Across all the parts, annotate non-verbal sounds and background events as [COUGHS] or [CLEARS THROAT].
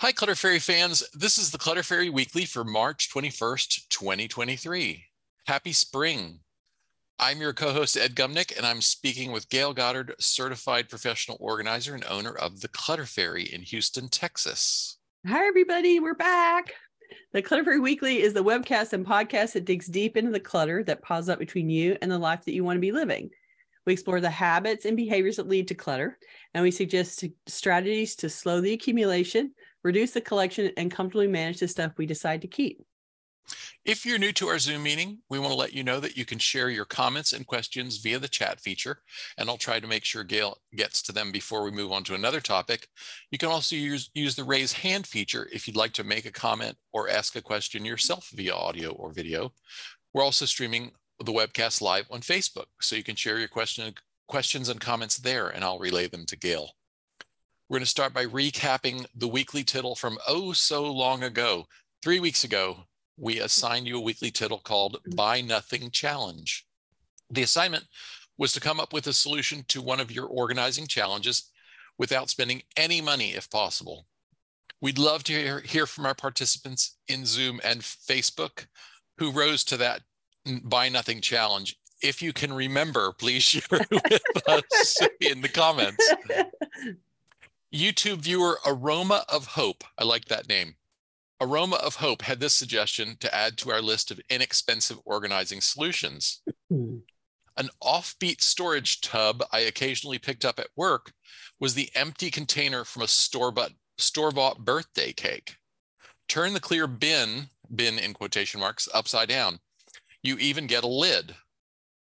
Hi, Clutter Fairy fans. This is the Clutter Fairy Weekly for March 21st, 2023. Happy spring. I'm your co host, Ed Gumnick, and I'm speaking with Gayle Goddard, certified professional organizer and owner of the Clutter Fairy in Houston, Texas. Hi, everybody. We're back. The Clutter Fairy Weekly is the webcast and podcast that digs deep into the clutter that piles up between you and the life that you want to be living. We explore the habits and behaviors that lead to clutter, and we suggest strategies to slow the accumulation, reduce the collection, and comfortably manage the stuff we decide to keep. If you're new to our Zoom meeting, we want to let you know that you can share your comments and questions via the chat feature, and I'll try to make sure Gayle gets to them before we move on to another topic. You can also use, use the raise hand feature if you'd like to make a comment or ask a question yourself via audio or video. We're also streaming the webcast live on Facebook, so you can share your question, questions and comments there, and I'll relay them to Gayle. We're going to start by recapping the weekly tittle from oh so long ago. Three weeks ago, we assigned you a weekly tittle called mm-hmm. Buy Nothing Challenge. The assignment was to come up with a solution to one of your organizing challenges without spending any money if possible. We'd love to hear, hear from our participants in Zoom and Facebook who rose to that Buy Nothing Challenge. If you can remember, please [LAUGHS] share with us in the comments. [LAUGHS] YouTube viewer Aroma of Hope, I like that name, Aroma of Hope had this suggestion to add to our list of inexpensive organizing solutions. Hmm. An offbeat storage tub I occasionally picked up at work was the empty container from a store-bought store-bought birthday cake. Turn the clear bin, bin in quotation marks, upside down. You even get a lid.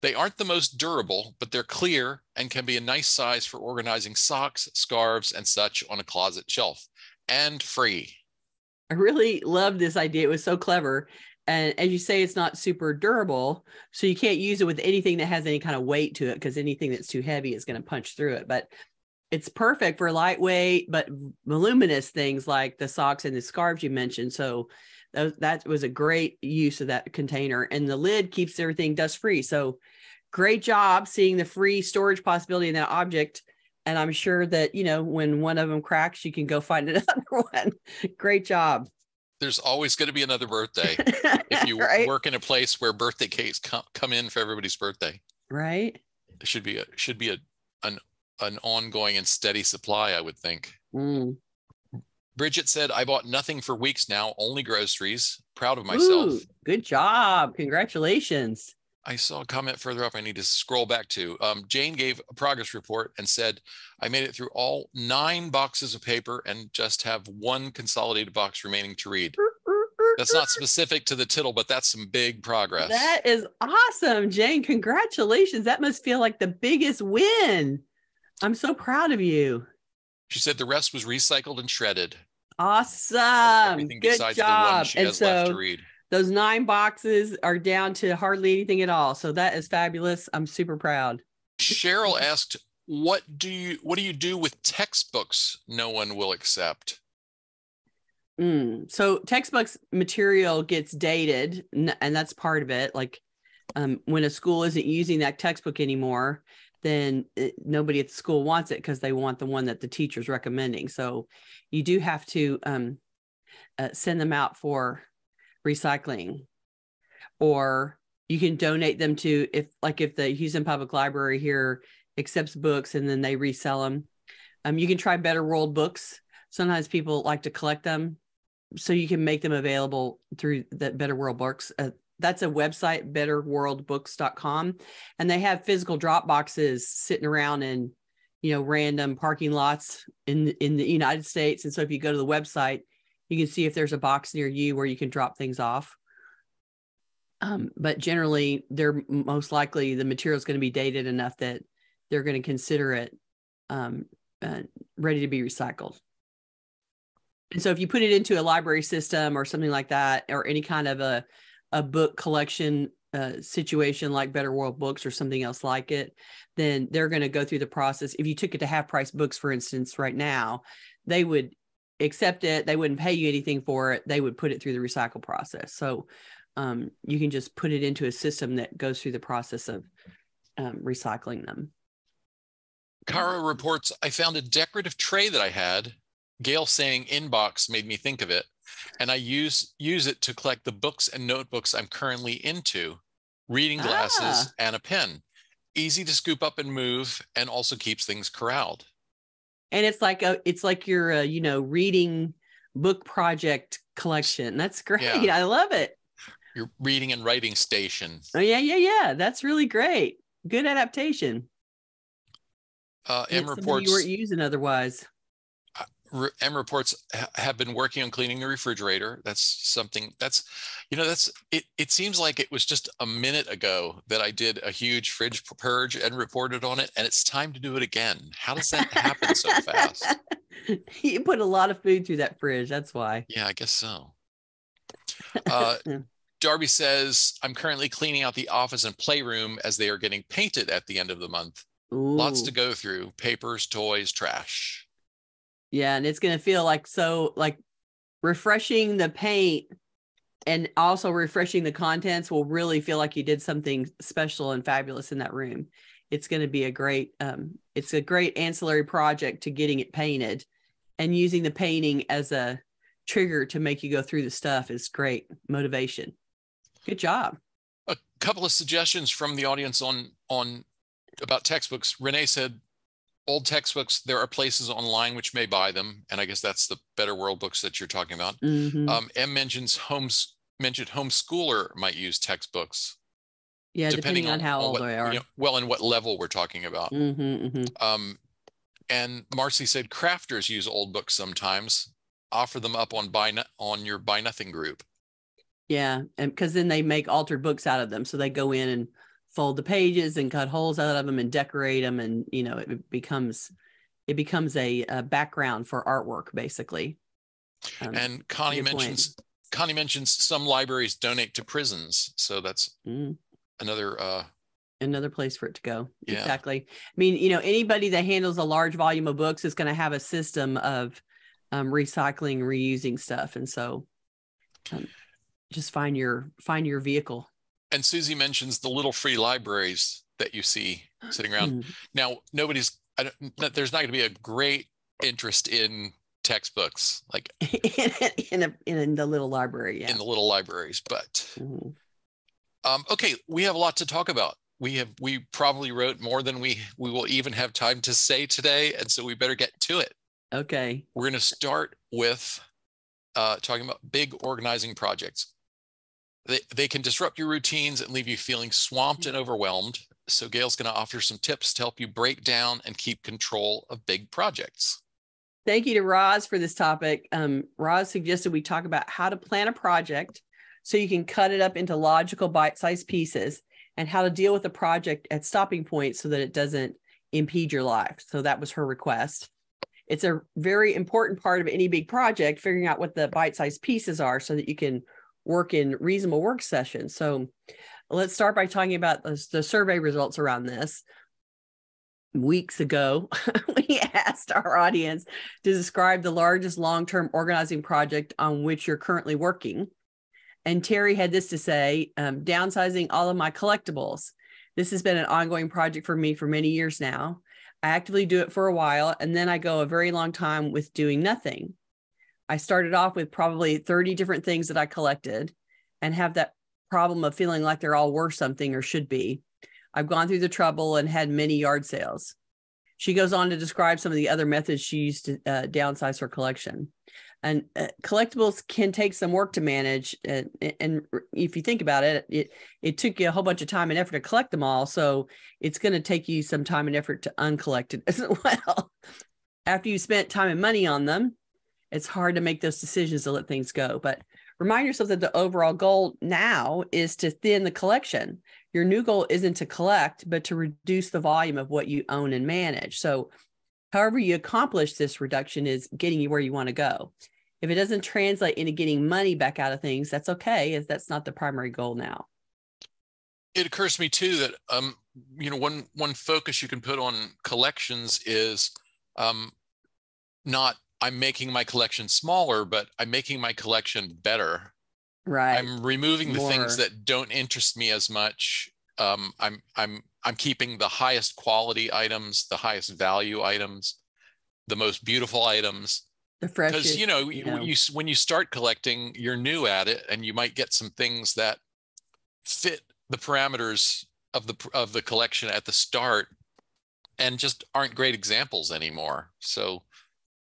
They aren't the most durable, but they're clear and can be a nice size for organizing socks, scarves, and such on a closet shelf, and free. I really loved this idea. It was so clever. And as you say, it's not super durable. So you can't use it with anything that has any kind of weight to it because anything that's too heavy is going to punch through it. But it's perfect for lightweight but voluminous things like the socks and the scarves you mentioned. So that, that was a great use of that container. And the lid keeps everything dust free. So great job seeing the free storage possibility in that object and I'm sure that you know when one of them cracks, you can go find [LAUGHS] another one. Great job. There's always going to be another birthday [LAUGHS] if you right? work in a place where birthday cakes come, come in for everybody's birthday. Right. It should be a should be a an an ongoing and steady supply, I would think. Mm. Bridget said, I bought nothing for weeks now, only groceries. Proud of myself. Ooh, good job. Congratulations. I saw a comment further up I need to scroll back to. Um, Jane gave a progress report and said, I made it through all nine boxes of paper and just have one consolidated box remaining to read. That's not specific to the tittle, but that's some big progress. That is awesome, Jane. Congratulations. That must feel like the biggest win. I'm so proud of you. She said the rest was recycled and shredded. Awesome. Everything Good besides job. the one she and has so, left to read those nine boxes are down to hardly anything at all. So that is fabulous. I'm super proud. Cheryl asked, "What do you what do you do with textbooks no one will accept?" Mm, so textbooks material gets dated, and that's part of it. Like um, when a school isn't using that textbook anymore, then it, nobody at the school wants it because they want the one that the teacher's recommending. So you do have to um, uh, send them out for recycling or you can donate them to if like if the Houston Public Library here accepts books and then they resell them. Um, you can try Better World Books. Sometimes people like to collect them, so you can make them available through that Better World Books. Uh, that's a website, betterworldbooks.com, and they have physical drop boxes sitting around in you know random parking lots in in the United States. And so if you go to the website, you can see if there's a box near you where you can drop things off. Um, but generally, they're most likely the material is going to be dated enough that they're going to consider it um, uh, ready to be recycled. And so, if you put it into a library system or something like that, or any kind of a a book collection uh, situation like Better World Books or something else like it, then they're going to go through the process. If you took it to Half Price Books, for instance, right now, they would accept it they wouldn't pay you anything for it they would put it through the recycle process so um, you can just put it into a system that goes through the process of um, recycling them Kara reports I found a decorative tray that I had Gayle saying inbox made me think of it. And I use use it to collect the books and notebooks I'm currently into, reading glasses Ah. and a pen. Easy to scoop up and move, and also keeps things corralled. And it's like a it's like your uh, you know reading book project collection. That's great. Yeah. [LAUGHS] i love it. Your reading and writing station. oh yeah yeah yeah. That's really great. Good adaptation. Uh, And M reports you weren't using otherwise M reports ha- have been working on cleaning the refrigerator. That's something that's, you know, that's it. It seems like it was just a minute ago that I did a huge fridge purge and reported on it, and it's time to do it again. How does that happen so fast? [LAUGHS] you put a lot of food through that fridge that's why Yeah, I guess so. [LAUGHS] Uh, Darby says, I'm currently cleaning out the office and playroom as they are getting painted at the end of the month. Lots to go through papers, toys, trash. Yeah, and it's gonna feel like so like refreshing the paint and also refreshing the contents will really feel like you did something special and fabulous in that room. It's gonna be a great um it's a great ancillary project to getting it painted and using the painting as a trigger to make you go through the stuff is great motivation. Good job. a couple of suggestions from the audience on on about textbooks. Renee said, old textbooks, there are places online which may buy them, and I guess that's the Better World books that you're talking about. Mhm. Um, M mentions homes mentioned homeschooler might use textbooks, yeah, depending, on, how old what, they are. you know, well, and what level we're talking about. Mhm, mhm. Um, and Marcy said crafters use old books sometimes. Offer them up on buy no- on your buy nothing group. Yeah, and because then they make altered books out of them, so they go in and fold the pages and cut holes out of them and decorate them, and you know it becomes it becomes a, a background for artwork basically. Um, And Connie good point. mentions Connie mentions some libraries donate to prisons, so that's mm, another uh another place for it to go. Yeah. Exactly. I mean, you know, anybody that handles a large volume of books is going to have a system of um, recycling, reusing stuff, and so um, just find your find your vehicle. And Susie mentions the little free libraries that you see sitting around. Mm. Now, nobody's I don't, there's not going to be a great interest in textbooks like [LAUGHS] in, in, a, in the little library. Yeah. in the little libraries, but Mhm. um, okay, we have a lot to talk about. We have we probably wrote more than we we will even have time to say today, and so we better get to it. Okay. We're going to start with uh, talking about big organizing projects. They, they can disrupt your routines and leave you feeling swamped and overwhelmed. So Gayle's going to offer some tips to help you break down and keep control of big projects. Thank you to Roz for this topic. Um, Roz suggested we talk about how to plan a project so you can cut it up into logical bite-sized pieces and how to deal with the project at stopping points so that it doesn't impede your life. So that was her request. It's a very important part of any big project, figuring out what the bite-sized pieces are so that you can work in reasonable work sessions. So let's start by talking about the, the survey results around this. Weeks ago, [LAUGHS] we asked our audience to describe the largest long-term organizing project on which you're currently working. And Terry had this to say, um, downsizing all of my collectibles. This has been an ongoing project for me for many years now. I actively do it for a while, and then I go a very long time with doing nothing. I started off with probably 30 different things that I collected and have that problem of feeling like they're all worth something or should be. I've gone through the trouble and had many yard sales. She goes on to describe some of the other methods she used to uh, downsize her collection. And uh, collectibles can take some work to manage. And, and if you think about it, it it took you a whole bunch of time and effort to collect them all. So it's going to take you some time and effort to uncollect it [LAUGHS] as well. After you spent time and money on them, it's hard to make those decisions to let things go. But remind yourself that the overall goal now is to thin the collection. Your new goal isn't to collect, but to reduce the volume of what you own and manage. So, however, you accomplish this reduction is getting you where you want to go. If it doesn't translate into getting money back out of things, that's okay, as that's not the primary goal now. It occurs to me too that um, you know one one focus you can put on collections is um, not I'm making my collection smaller, but I'm making my collection better. Right. I'm removing the things that don't interest me as much. Um, I'm I'm I'm keeping the highest quality items, the highest value items, the most beautiful items, the fresh because you know, you, know. you when you start collecting you're new at it and you might get some things that fit the parameters of the of the collection at the start and just aren't great examples anymore so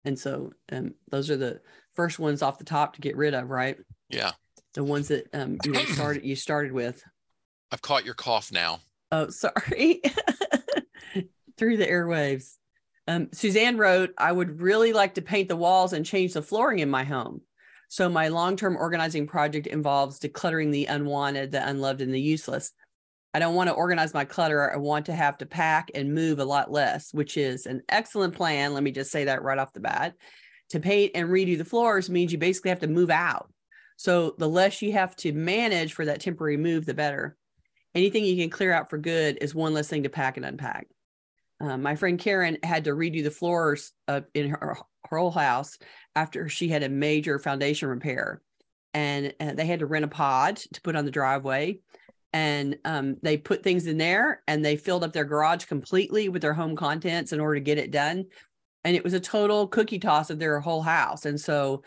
and so um, those are the first ones off the top to get rid of right? Yeah. The ones that um, you know, started [CLEARS THROAT] you started with. I've caught your cough now. Oh sorry. [LAUGHS] Through the airwaves. Um, Suzanne wrote, I would really like to paint the walls and change the flooring in my home. So my long-term organizing project involves decluttering the unwanted, the unloved, and the useless. I don't want to organize my clutter. I want to have to pack and move a lot less, which is an excellent plan. Let me just say that right off the bat. To paint and redo the floors means you basically have to move out. So the less you have to manage for that temporary move, the better. Anything you can clear out for good is one less thing to pack and unpack. Uh, my friend Karen had to redo the floors uh, in her, her whole house after she had a major foundation repair. And, and they had to rent a pod to put on the driveway. And um, they put things in there and they filled up their garage completely with their home contents in order to get it done. And it was a total cookie toss of their whole house. And so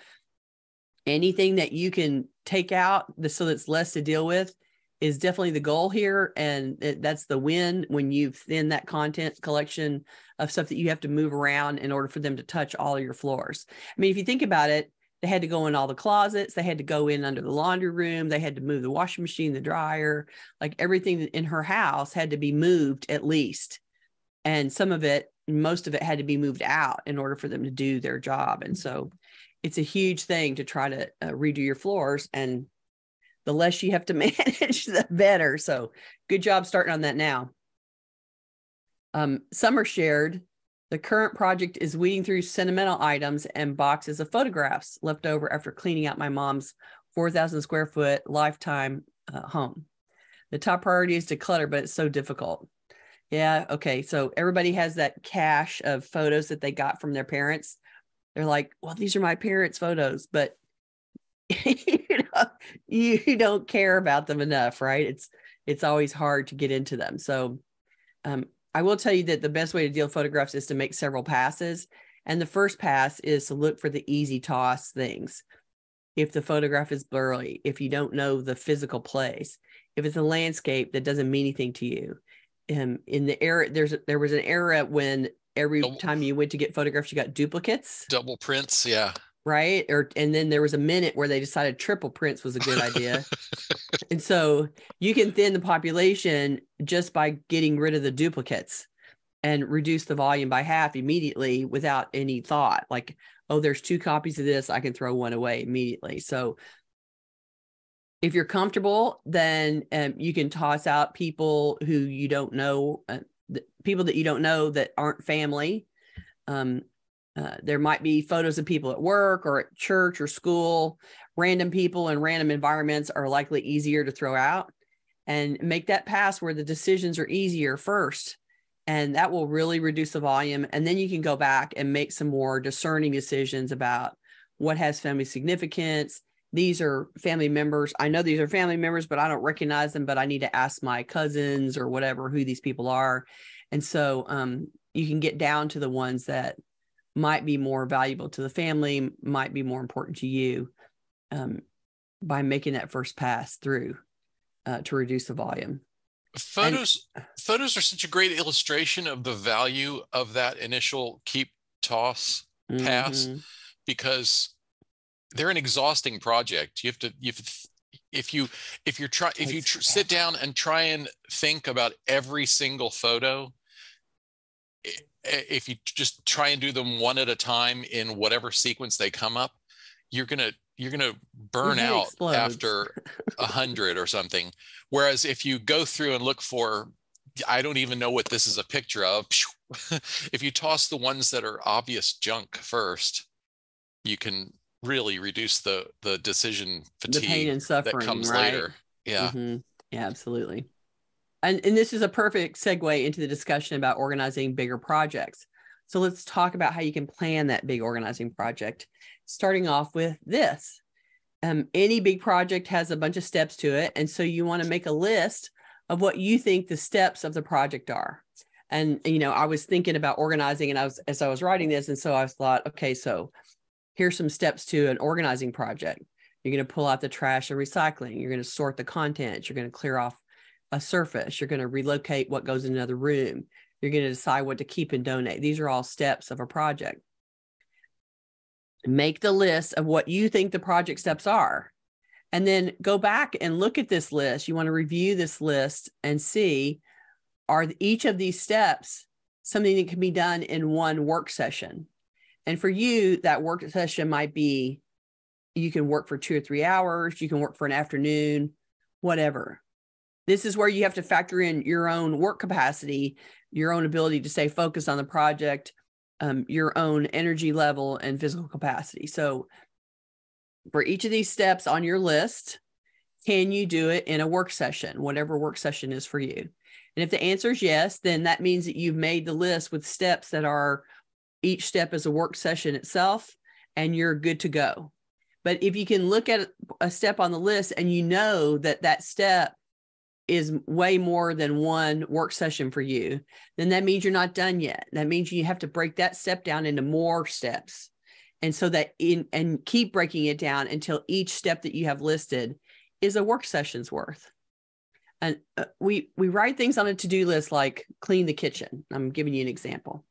anything that you can take out so that's less to deal with is definitely the goal here and it, that's the win when you thin that content collection of stuff that you have to move around in order for them to touch all your floors i mean if you think about it they had to go in all the closets they had to go in under the laundry room they had to move the washing machine the dryer like everything in her house had to be moved at least and some of it most of it had to be moved out in order for them to do their job and so it's a huge thing to try to uh, redo your floors and the less you have to [LAUGHS] manage, the better. So good job starting on that now. Um, Summer shared the current project is weeding through sentimental items and boxes of photographs left over after cleaning out my mom's 4,000 square foot lifetime uh, home. The top priority is to clutter, but it's so difficult. Yeah. Okay. So everybody has that cache of photos that they got from their parents. They're like, well, these are my parents' photos, but [LAUGHS] you know you don't care about them enough right it's it's always hard to get into them so um, i will tell you that the best way to deal with photographs is to make several passes and the first pass is to look for the easy toss things. If the photograph is blurry if you don't know the physical place if it's a landscape that doesn't mean anything to you um, in the era there's there was an era when every double, time you went to get photographs you got duplicates. Double prints yeah right? Or and then there was a minute where they decided triple prints was a good idea. [LAUGHS] And so you can thin the population just by getting rid of the duplicates and reduce the volume by half immediately without any thought like oh there's two copies of this i can throw one away immediately. So if you're comfortable then um, you can toss out people who you don't know uh, people that you don't know that aren't family um, uh, there might be photos of people at work or at church or school. Random people in random environments are likely easier to throw out and make that pass where the decisions are easier first. And that will really reduce the volume. And then you can go back and make some more discerning decisions about what has family significance. These are family members. I know these are family members, but I don't recognize them, but I need to ask my cousins or whatever who these people are. And so um, you can get down to the ones that might be more valuable to the family, might be more important to you um, by making that first pass through uh, to reduce the volume. Photos, and, photos are such a great illustration of the value of that initial keep toss pass mm-hmm. because they're an exhausting project. You have to, you have to, if you if you're try if you tr- sit down and try and think about every single photo if you just try and do them one at a time in whatever sequence they come up, you're gonna you're gonna burn out explodes. after [LAUGHS] a hundred or something. Whereas if you go through and look for, I don't even know what this is a picture of. [LAUGHS] if you toss the ones that are obvious junk first, you can really reduce the the decision fatigue the pain and suffering that comes right? later. Yeah. Mm-hmm. Yeah, absolutely and, and this is a perfect segue into the discussion about organizing bigger projects. So let's talk about how you can plan that big organizing project. Starting off with this. Um, any big project has a bunch of steps to it. And so you want to make a list of what you think the steps of the project are. And, you know, I was thinking about organizing and I was, as I was writing this. And so I thought, okay, so here's some steps to an organizing project. You're going to pull out the trash and recycling. You're going to sort the contents. You're going to clear off a surface. You're going to relocate what goes in another room. You're going to decide what to keep and donate. These are all steps of a project. Make the list of what you think the project steps are. And then go back and look at this list. You want to review this list and see are each of these steps something that can be done in one work session? And for you, that work session might be you can work for two or three hours, you can work for an afternoon, whatever. This is where you have to factor in your own work capacity, your own ability to stay focused on the project, um, your own energy level and physical capacity. So, for each of these steps on your list, can you do it in a work session, whatever work session is for you? And if the answer is yes, then that means that you've made the list with steps that are each step is a work session itself and you're good to go. But if you can look at a step on the list and you know that that step is way more than one work session for you, then that means you're not done yet. That means you have to break that step down into more steps. And so that in and keep breaking it down until each step that you have listed is a work session's worth. And uh, we we write things on a to-do list like clean the kitchen. I'm giving you an example.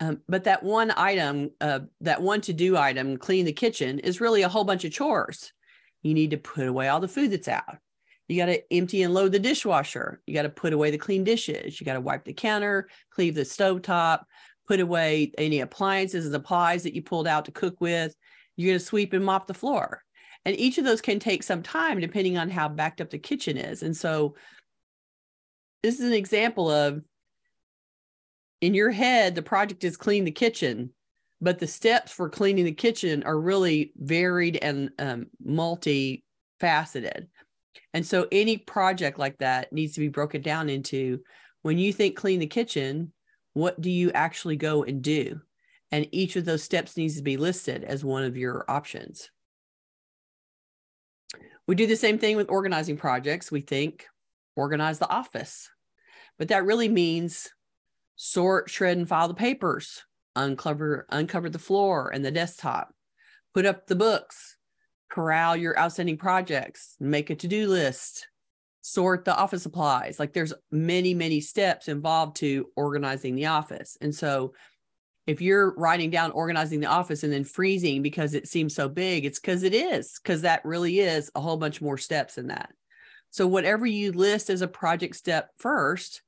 Um, but that one item, uh, that one to do item, clean the kitchen, is really a whole bunch of chores. You need to put away all the food that's out. You got to empty and load the dishwasher. You got to put away the clean dishes. You got to wipe the counter, clean the stove top, put away any appliances and supplies that you pulled out to cook with. You're going to sweep and mop the floor. And each of those can take some time depending on how backed up the kitchen is. And so this is an example of in your head, the project is clean the kitchen, but the steps for cleaning the kitchen are really varied and um, multifaceted. And so any project like that needs to be broken down into when you think clean the kitchen, what do you actually go and do? And each of those steps needs to be listed as one of your options. We do the same thing with organizing projects. We think organize the office, but that really means sort, shred, and file the papers, uncover, uncover the floor and the desktop, put up the books, corral your outstanding projects, make a to-do list, sort the office supplies. Like there's many, many steps involved to organizing the office. And so if you're writing down organizing the office and then freezing because it seems so big, it's because it is, because that really is a whole bunch more steps in that. So whatever you list as a project step first,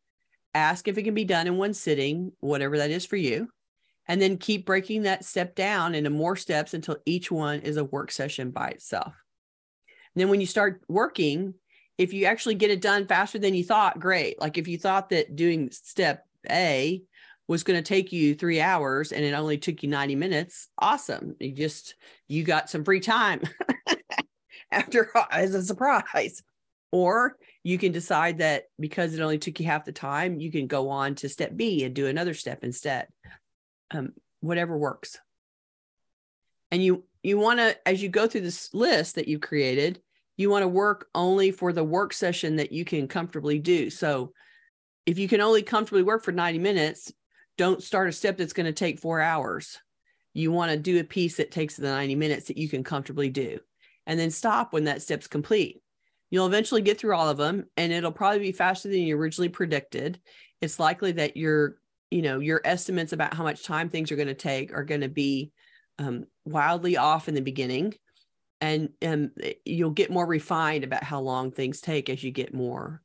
ask if it can be done in one sitting, whatever that is for you, and then keep breaking that step down into more steps until each one is a work session by itself. And then when you start working, if you actually get it done faster than you thought, great. Like if you thought that doing step A was going to take you three hours and it only took you 90 minutes, awesome. You just, you got some free time [LAUGHS] after as a surprise. Or you can decide that because it only took you half the time, you can go on to step B and do another step instead. Um, whatever works. And you you want to, as you go through this list that you created, you want to work only for the work session that you can comfortably do. So if you can only comfortably work for 90 minutes, don't start a step that's going to take four hours. You want to do a piece that takes the 90 minutes that you can comfortably do. And then stop when that step's complete. You'll eventually get through all of them and it'll probably be faster than you originally predicted. It's likely that your, you know, your estimates about how much time things are going to take are going to be um, wildly off in the beginning. And um, you'll get more refined about how long things take as you get more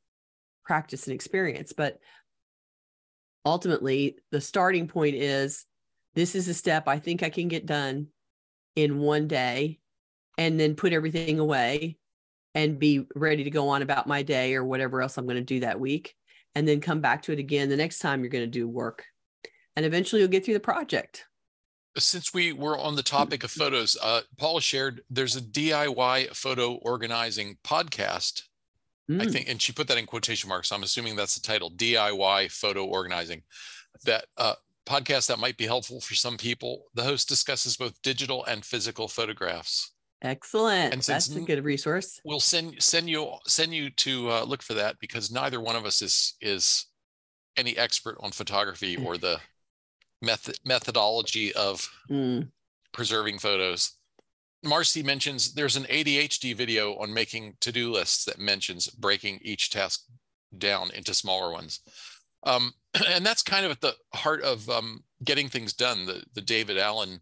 practice and experience. But ultimately, the starting point is this is a step I think I can get done in one day and then put everything away and be ready to go on about my day or whatever else I'm going to do that week. And then come back to it again the next time you're going to do work. And eventually you'll get through the project. Since we were on the topic of photos, uh, Paula shared there's a DIY photo organizing podcast. Mm. I think, and she put that in quotation marks. So I'm assuming that's the title DIY photo organizing. That uh, podcast that might be helpful for some people. The host discusses both digital and physical photographs. Excellent. And That's a good resource. We'll send send you send you to uh, look for that because neither one of us is is any expert on photography or the method methodology of mm. preserving photos. Marcy mentions there's an ADHD video on making to-do lists that mentions breaking each task down into smaller ones. Um, [CLEARS THROAT] and that's kind of at the heart of um, getting things done. The, the David Allen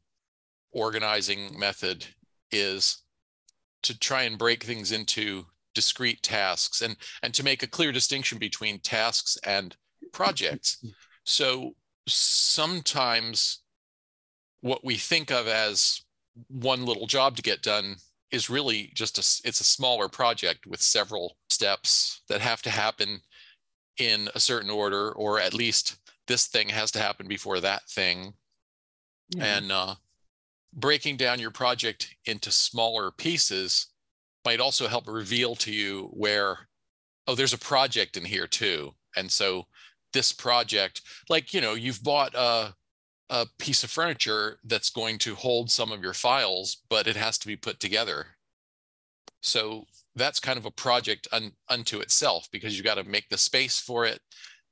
organizing method is to try and break things into discrete tasks and, and to make a clear distinction between tasks and projects. [LAUGHS] So sometimes what we think of as one little job to get done is really just a it's a smaller project with several steps that have to happen in a certain order or at least this thing has to happen before that thing yeah. and uh, breaking down your project into smaller pieces might also help reveal to you where oh there's a project in here too and so this project like you know you've bought a a piece of furniture that's going to hold some of your files, but it has to be put together. So that's kind of a project un, unto itself because you got to make the space for it.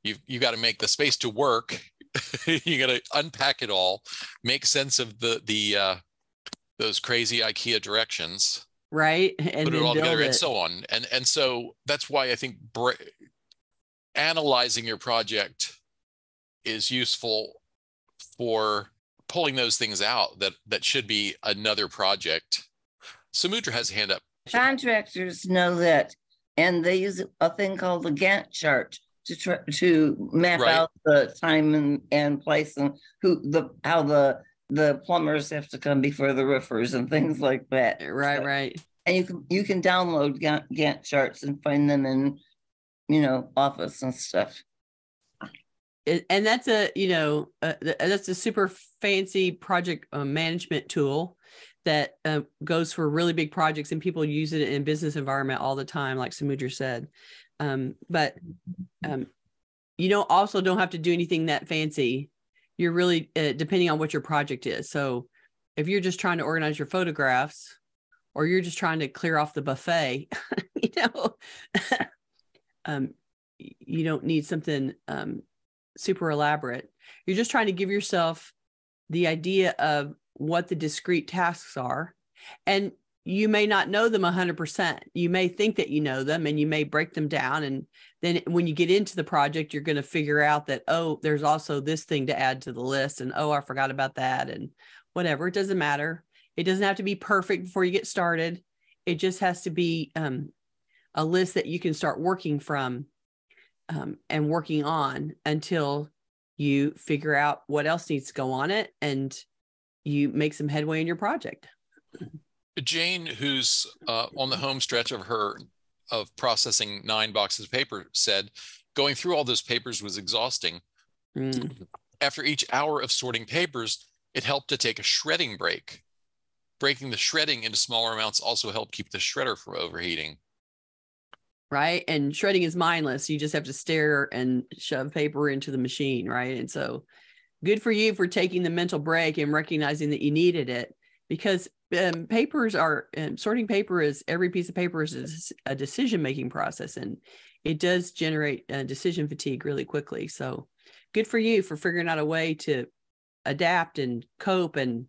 You've you got to make the space to work. [LAUGHS] you got to unpack it all, make sense of the the uh, those crazy IKEA directions, right? [LAUGHS] And put it all together, it. and so on. And and so that's why I think analyzing your project is useful for pulling those things out that that should be another project. Samudra has a hand up. Contractors know that, and they use a thing called the Gantt chart to try to map right. out the time and, and place and who the how the the plumbers have to come before the roofers and things like that. Right, so, right. And you can you can download Gantt, Gantt charts and find them in you know Office and stuff and that's a you know uh, that's a super fancy project uh, management tool that uh, goes for really big projects and people use it in business environment all the time like samudra said um, but um, you know also don't have to do anything that fancy you're really uh, depending on what your project is so if you're just trying to organize your photographs or you're just trying to clear off the buffet [LAUGHS] you know [LAUGHS] um, you don't need something um, super elaborate. You're just trying to give yourself the idea of what the discrete tasks are. And you may not know them 100%. You may think that you know them and you may break them down. And then when you get into the project, you're going to figure out that, oh, there's also this thing to add to the list. And oh, I forgot about that. And whatever. It doesn't matter. It doesn't have to be perfect before you get started. It just has to be um, a list that you can start working from um, and working on until you figure out what else needs to go on it and you make some headway in your project. Jane, who's uh, on the home stretch of her of processing nine boxes of paper, said going through all those papers was exhausting. Mm. After each hour of sorting papers, it helped to take a shredding break. Breaking the shredding into smaller amounts also helped keep the shredder from overheating right? And shredding is mindless. You just have to stare and shove paper into the machine, right? And so good for you for taking the mental break and recognizing that you needed it because um, papers are um, sorting paper is every piece of paper is a decision making process and it does generate uh, decision fatigue really quickly so good for you for figuring out a way to adapt and cope and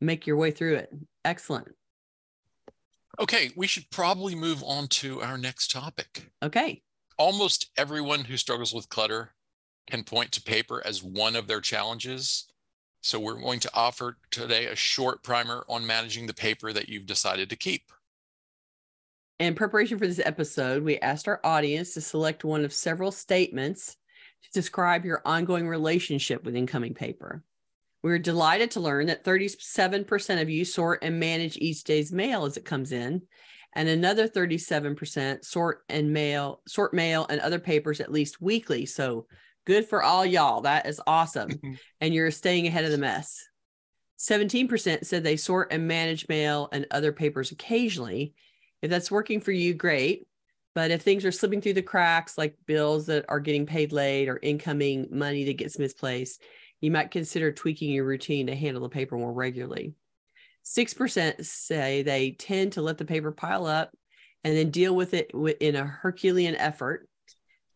make your way through it excellent Okay, we should probably move on to our next topic. Okay. Almost everyone who struggles with clutter can point to paper as one of their challenges. So we're going to offer today a short primer on managing the paper that you've decided to keep. In preparation for this episode, we asked our audience to select one of several statements to describe your ongoing relationship with incoming paper. We are delighted to learn that 37% of you sort and manage each day's mail as it comes in, and another 37% sort and mail, sort mail and other papers at least weekly. So good for all y'all. That is awesome. Mm-hmm. and you're staying ahead of the mess. 17% said they sort and manage mail and other papers occasionally. If that's working for you, great. But if things are slipping through the cracks, like bills that are getting paid late or incoming money that gets misplaced, you might consider tweaking your routine to handle the paper more regularly. 6% say they tend to let the paper pile up and then deal with it in a Herculean effort.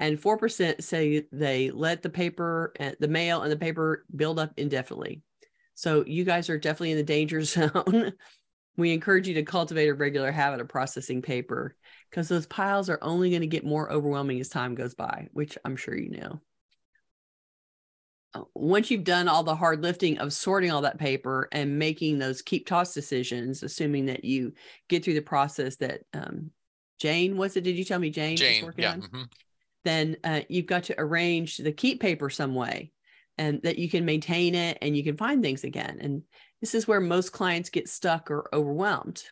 And 4% say they let the paper, uh, the mail and the paper build up indefinitely. So you guys are definitely in the danger [LAUGHS] zone. we encourage you to cultivate a regular habit of processing paper because those piles are only going to get more overwhelming as time goes by, which I'm sure you know. Uh, once you've done all the hard lifting of sorting all that paper and making those keep toss decisions, assuming that you get through the process that um, Jane was it? Did you tell me Jane? Jane, yeah. Mm-hmm. Then uh, you've got to arrange the keep paper some way, and that you can maintain it and you can find things again. And this is where most clients get stuck or overwhelmed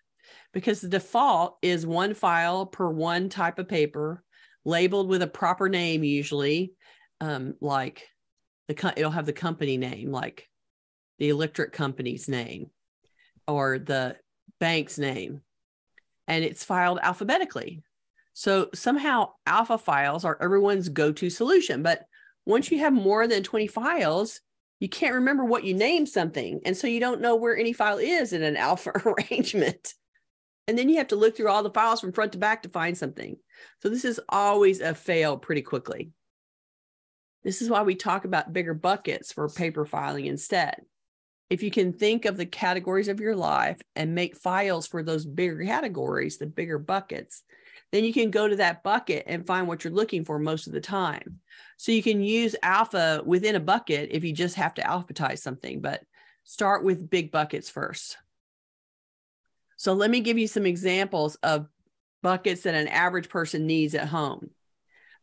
because the default is one file per one type of paper, labeled with a proper name usually, um, like the it'll have the company name like the electric company's name or the bank's name and it's filed alphabetically so somehow alpha files are everyone's go-to solution but once you have more than 20 files you can't remember what you named something and so you don't know where any file is in an [LAUGHS] alpha arrangement. And then you have to look through all the files from front to back to find something. So this is always a fail pretty quickly. This is why we talk about bigger buckets for paper filing instead. If you can think of the categories of your life and make files for those bigger categories, the bigger buckets, then you can go to that bucket and find what you're looking for most of the time. So you can use alpha within a bucket if you just have to alphabetize something, but start with big buckets first. So let me give you some examples of buckets that an average person needs at home.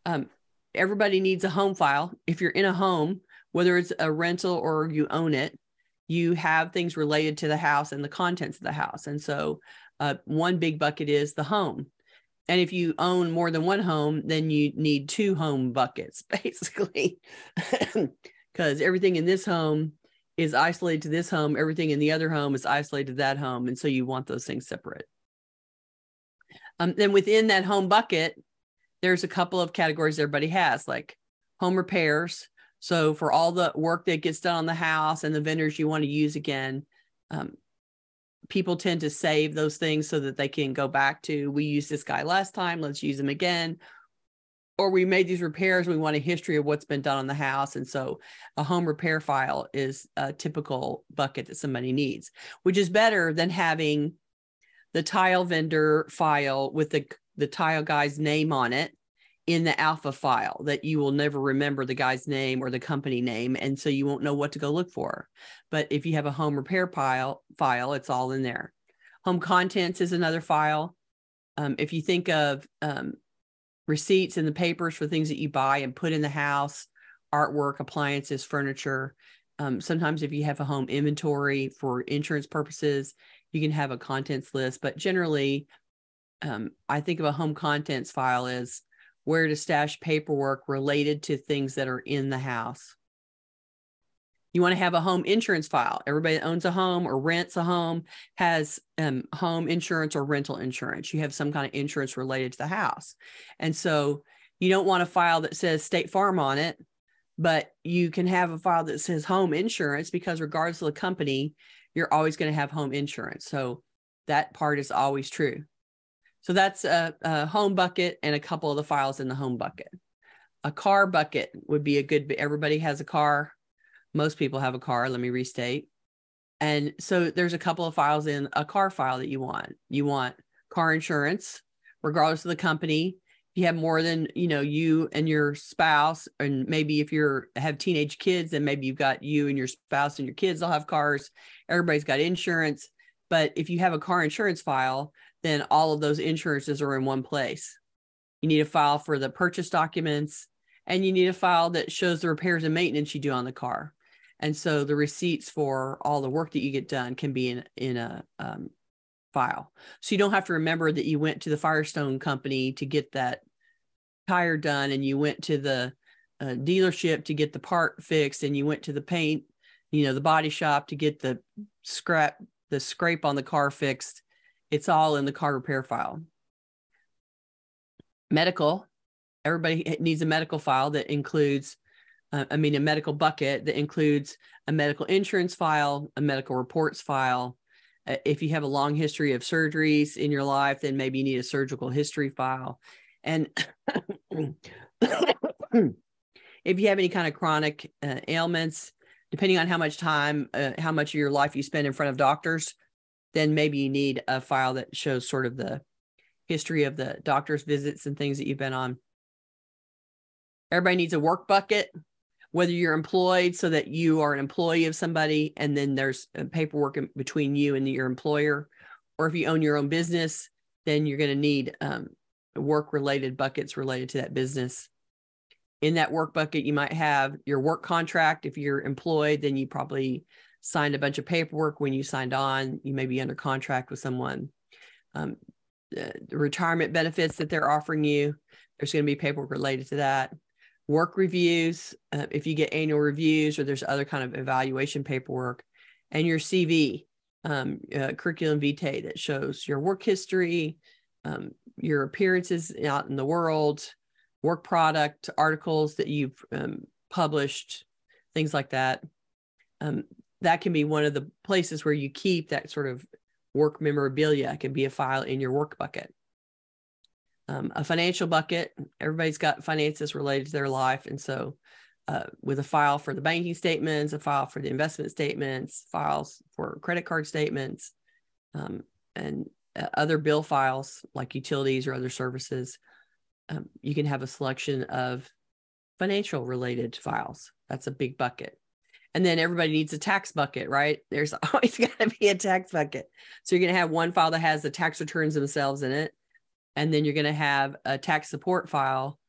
Um, everybody needs a home file. If you're in a home, whether it's a rental or you own it, you have things related to the house and the contents of the house. And so, uh, one big bucket is the home. And if you own more than one home, then you need two home buckets, [LAUGHS] basically, [LAUGHS] because everything in this home is isolated to this home, everything in the other home is isolated to that home. And so you want those things separate. Um, then within that home bucket, there's a couple of categories everybody has, like home repairs. So for all the work that gets done on the house and the vendors you want to use again, um, people tend to save those things so that they can go back to we used this guy last time, let's use him again. Or we made these repairs, we want a history of what's been done on the house. And so a home repair file is a typical bucket that somebody needs, which is better than having the tile vendor file with the the tile guy's name on it in the alpha file that you will never remember the guy's name or the company name and so you won't know what to go look for. But if you have a home repair pile file it's all in there. Home contents is another file. Um, if you think of um, receipts and the papers for things that you buy and put in the house artwork appliances furniture um, sometimes if you have a home inventory for insurance purposes you can have a contents list. But generally um, I think of a home contents file as where to stash paperwork related to things that are in the house. You want to have a home insurance file. Everybody that owns a home or rents a home has um, home insurance or rental insurance. You have some kind of insurance related to the house. And so you don't want a file that says State Farm on it, but you can have a file that says home insurance because, regardless of the company, you're always going to have home insurance. So that part is always true. So that's a, a, home bucket and a couple of the files in the home bucket. A car bucket would be a good, everybody has a car. Most people have a car. Let me restate. And so there's a couple of files in a car file that you want. You want car insurance, regardless of the company. If you have more than, you know, you and your spouse, and maybe if you're have teenage kids, then maybe you've got you and your spouse and your kids all have cars. Everybody's got insurance. But if you have a car insurance file, then all of those insurances are in one place. You need a file for the purchase documents, and you need a file that shows the repairs and maintenance you do on the car. And so the receipts for all the work that you get done can be in in a um, file. So you don't have to remember that you went to the Firestone company to get that tire done, and you went to the uh, dealership to get the part fixed, and you went to the paint, you know, the body shop to get the scrap the scrape on the car fixed it's all in the car repair file. Medical, everybody needs a medical file that includes, uh, I mean, a medical bucket that includes a medical insurance file, a medical reports file. Uh, if you have a long history of surgeries in your life, then maybe you need a surgical history file. And [COUGHS] if you have any kind of chronic uh, ailments, depending on how much time, uh, how much of your life you spend in front of doctors, then maybe you need a file that shows sort of the history of the doctor's visits and things that you've been on. Everybody needs a work bucket, whether you're employed so that you are an employee of somebody and then there's paperwork between you and your employer, or if you own your own business, then you're going to need um, work related buckets related to that business. In that work bucket, you might have your work contract. If you're employed, then you probably signed a bunch of paperwork when you signed on. You may be under contract with someone. Um, the retirement benefits that they're offering you, there's going to be paperwork related to that. Work reviews, uh, if you get annual reviews or there's other kind of evaluation paperwork, and your CV, um, uh, curriculum vitae that shows your work history, um, your appearances out in the world, work product, articles that you've um, published, things like that. Um, that can be one of the places where you keep that sort of work memorabilia. It can be a file in your work bucket. Um, a financial bucket, everybody's got finances related to their life. And so, uh, with a file for the banking statements, a file for the investment statements, files for credit card statements, um, and uh, other bill files like utilities or other services, um, you can have a selection of financial related files. That's a big bucket. And then everybody needs a tax bucket, right? There's [LAUGHS] always got to be a tax bucket. So you're going to have one file that has the tax returns themselves in it. And then you're going to have a tax support file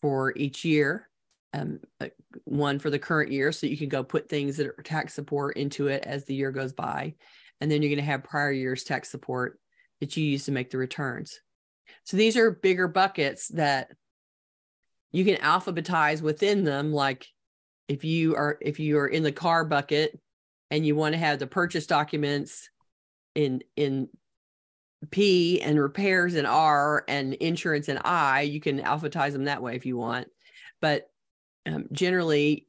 for each year, um, uh, one for the current year. So you can go put things that are tax support into it as the year goes by. And then you're going to have prior year's tax support that you use to make the returns. So these are bigger buckets that you can alphabetize within them. Like if you are if you are in the car bucket and you want to have the purchase documents in in P and repairs in R and insurance in I, you can alphabetize them that way if you want. But um, generally,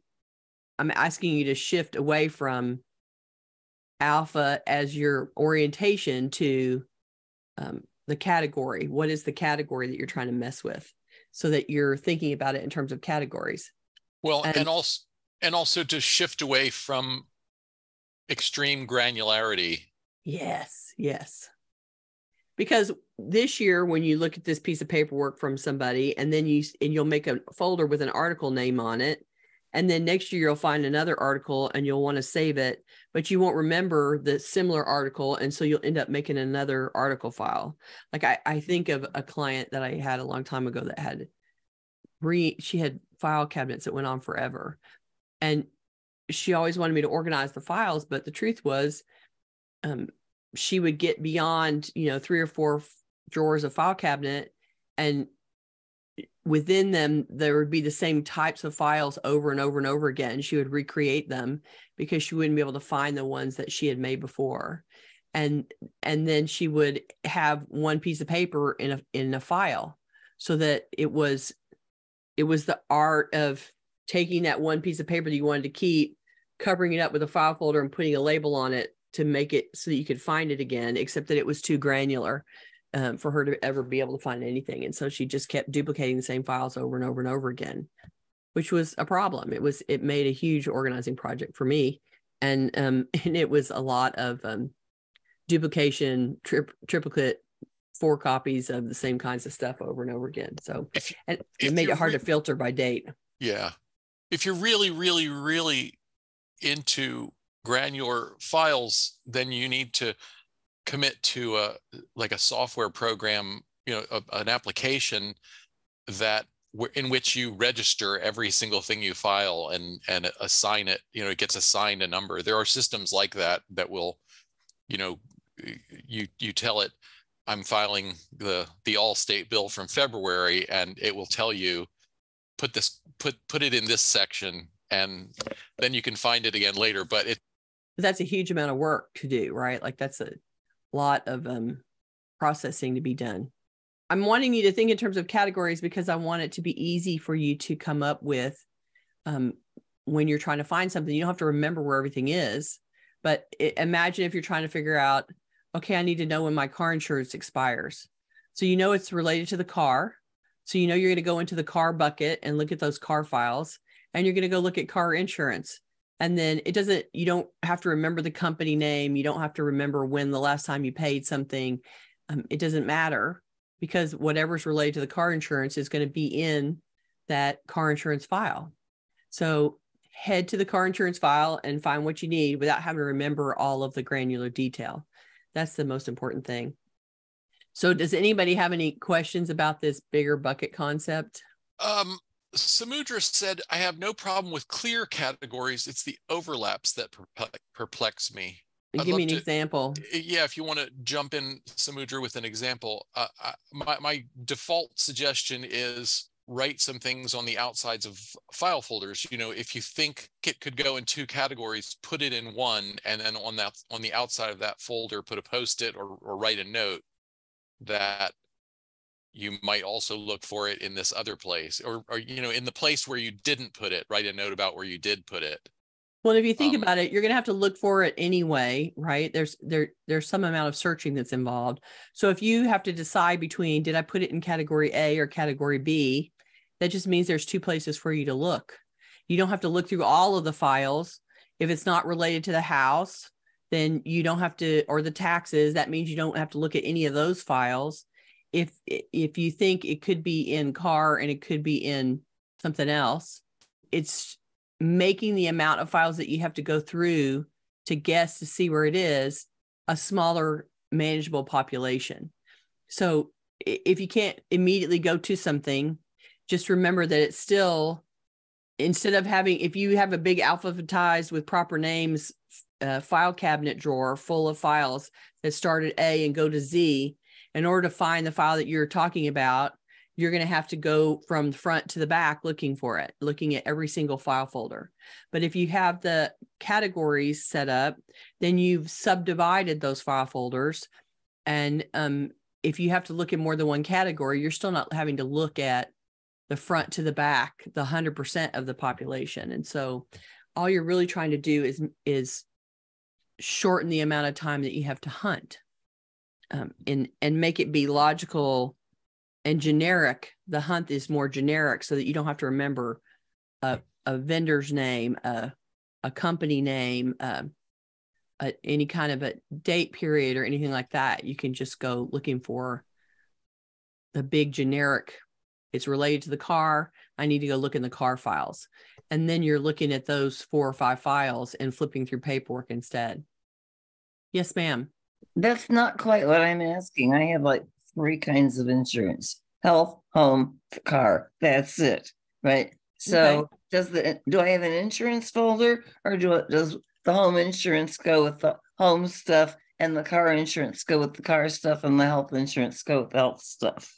I'm asking you to shift away from alpha as your orientation to um, the category. What is the category that you're trying to mess with? So that you're thinking about it in terms of categories. Well, and, and also and also to shift away from extreme granularity. Yes, yes. Because this year, when you look at this piece of paperwork from somebody, and then you and you'll make a folder with an article name on it, and then next year you'll find another article and you'll want to save it but you won't remember the similar article and so you'll end up making another article file like i, I think of a client that i had a long time ago that had re she had file cabinets that went on forever and she always wanted me to organize the files but the truth was um, she would get beyond you know three or four drawers of file cabinet and within them there would be the same types of files over and over and over again she would recreate them because she wouldn't be able to find the ones that she had made before. And and then she would have one piece of paper in a in a file so that it was it was the art of taking that one piece of paper that you wanted to keep covering it up with a file folder and putting a label on it to make it so that you could find it again except that it was too granular um, for her to ever be able to find anything. And so she just kept duplicating the same files over and over and over again, which was a problem. It was it made a huge organizing project for me, and um, [LAUGHS] and it was a lot of um, duplication, trip, triplicate, four copies of the same kinds of stuff over and over again. So if, and it made it hard re- to filter by date. Yeah, if you're really, really, really into granular files, then you need to commit to a like a software program, you know, a, an application that in which you register every single thing you file and and assign it you know it gets assigned a number. There are systems like that that will you know you you tell it i'm filing the the Allstate bill from february and it will tell you put this put put it in this section and then you can find it again later but it that's a huge amount of work to do right like that's a lot of um, processing to be done. I'm wanting you to think in terms of categories because I want it to be easy for you to come up with um, when you're trying to find something. You don't have to remember where everything is, but it, imagine if you're trying to figure out, okay, I need to know when my car insurance expires. So you know it's related to the car. So you know you're going to go into the car bucket and look at those car files, and you're going to go look at car insurance. And then it doesn't, you don't have to remember the company name. You don't have to remember when the last time you paid something. Um, it doesn't matter because whatever's related to the car insurance is going to be in that car insurance file. So head to the car insurance file and find what you need without having to remember all of the granular detail. That's the most important thing. So does anybody have any questions about this bigger bucket concept? Um, Samudra said, I have no problem with clear categories. It's the overlaps that perplex me. I'd Give me an to, example. Yeah, if you want to jump in, Samudra, with an example, uh, I, my, my default suggestion is write some things on the outsides of file folders you know if you think it could go in two categories put it in one and then on that on the outside of that folder put a post-it or, or write a note that you might also look for it in this other place or, or you know in the place where you didn't put it write a note about where you did put it well if you think um, about it you're going to have to look for it anyway right there's there there's some amount of searching that's involved so if you have to decide between did i put it in category a or category b that just means there's two places for you to look. You don't have to look through all of the files. If it's not related to the house, then you don't have to, or the taxes, that means you don't have to look at any of those files. If if you think it could be in car and it could be in something else, it's making the amount of files that you have to go through to guess to see where it is a smaller manageable population. So if you can't immediately go to something, just remember that it's still instead of having if you have a big alphabetized with proper names uh, file cabinet drawer full of files that start at a and go to z. In order to find the file that you're talking about you're going to have to go from the front to the back looking for it looking at every single file folder. But if you have the categories set up then you've subdivided those file folders. And um, if you have to look at more than one category you're still not having to look at the front to the back, the 100% of the population. And so all you're really trying to do is is shorten the amount of time that you have to hunt um, and and make it be logical and generic. The hunt is more generic so that you don't have to remember a, a vendor's name a, a company name uh, a, any kind of a date period or anything like that. You can just go looking for the big generic. It's related to the car. I need to go look in the car files. And then you're looking at those four or five files and flipping through paperwork instead. Yes, ma'am. That's not quite what I'm asking. I have like three kinds of insurance health, home, car. That's it. Right. So okay. does the do I have an insurance folder or do it does the home insurance go with the home stuff and the car insurance go with the car stuff and the health insurance go with the health stuff?